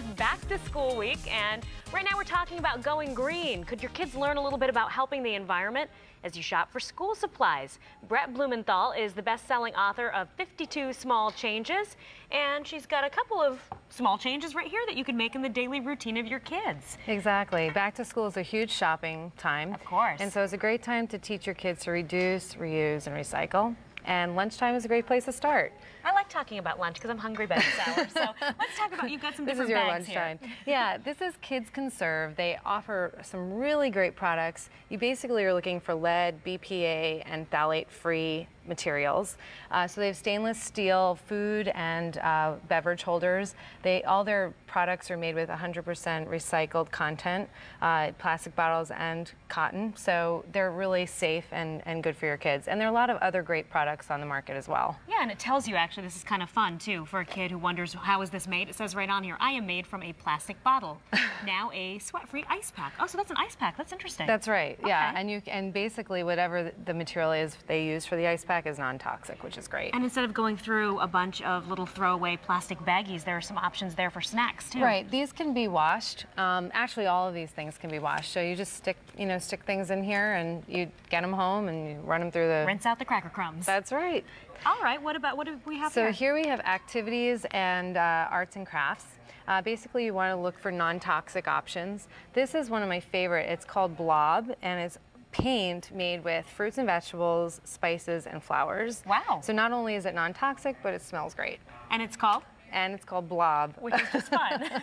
It's back to school week, and right now we're talking about going green. Could your kids learn a little bit about helping the environment as you shop for school supplies? Brett Blumenthal is the best-selling author of 52 Small Changes, and she's got a couple of small changes right here that you can make in the daily routine of your kids. Exactly. Back to school is a huge shopping time. Of course. And so it's a great time to teach your kids to reduce, reuse, and recycle. And lunchtime is a great place to start. I like talking about lunch because I'm hungry by this hour. So let's talk about you've got some this different is your bags lunchtime. yeah, this is Kids Conserve. They offer some really great products. You basically are looking for lead, BPA, and phthalate-free materials. Uh, so they have stainless steel food and uh, beverage holders. They all their products are made with 100% recycled content, uh, plastic bottles and cotton. So they're really safe and, and good for your kids. And there are a lot of other great products on the market as well. Yeah, and it tells you actually this is kind of fun too for a kid who wonders how is this made. It says right on here, I am made from a plastic bottle. now a sweat-free ice pack. Oh, so that's an ice pack. That's interesting. That's right. Yeah, Okay. and you and basically whatever the material is they use for the ice pack is non-toxic, which is great. And instead of going through a bunch of little throwaway plastic baggies, there are some options there for snacks too. Right, these can be washed. Um, actually, all of these things can be washed. So you just stick, you know, stick things in here, and you get them home, and you run them through the. Rinse out the cracker crumbs. That's right. All right. What about what do we have So here? here we have activities and uh, arts and crafts. Uh, basically, you want to look for non-toxic options. This is one of my favorite. It's called Blob, and it's paint made with fruits and vegetables, spices, and flowers. Wow. So not only is it non-toxic, but it smells great. And it's called, And it's called Blob. which is just fun.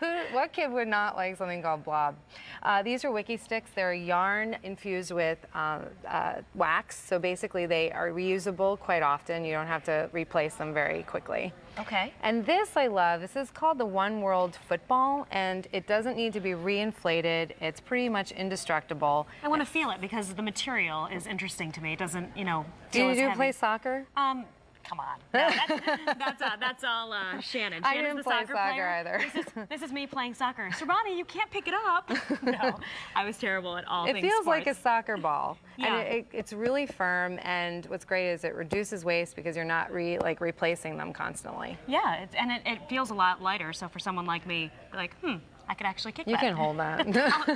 Who, what kid would not like something called blob? Uh, these are Wikki Stix. They're yarn infused with uh, uh, wax. So basically, they are reusable quite often. You don't have to replace them very quickly. okay. And this I love. This is called the One World Football, and it doesn't need to be reinflated. It's pretty much indestructible. I want to feel it because the material is interesting to me. It doesn't, you know, Do you do heavy. play soccer? Um, come on. No, that's, that's, uh, that's all uh, Shannon. I Shannon's didn't play soccer, soccer player. either. This is, this is me playing soccer. So, Ronnie, you can't pick it up. no, I was terrible at all It feels like a soccer ball, Yeah. and it, it, it's really firm. And what's great is it reduces waste because you're not re, like replacing them constantly. Yeah, it's, and it, feels a lot lighter. So for someone like me, like, hmm, I could actually kick You that. You can hold that.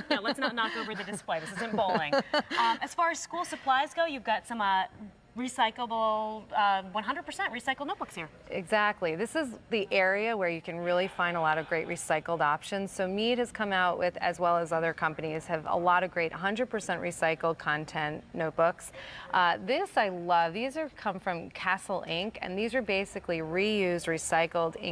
No, let's not knock over the display. This isn't bowling. Um, as far as school supplies go, you've got some uh, recyclable, uh, 100% recycled notebooks here. Exactly. This is the area where you can really find a lot of great recycled options. So Mead has come out with, as well as other companies, have a lot of great 100% recycled content notebooks. Uh, this I love. These are come from Castle Ink, and these are basically reused, recycled ink.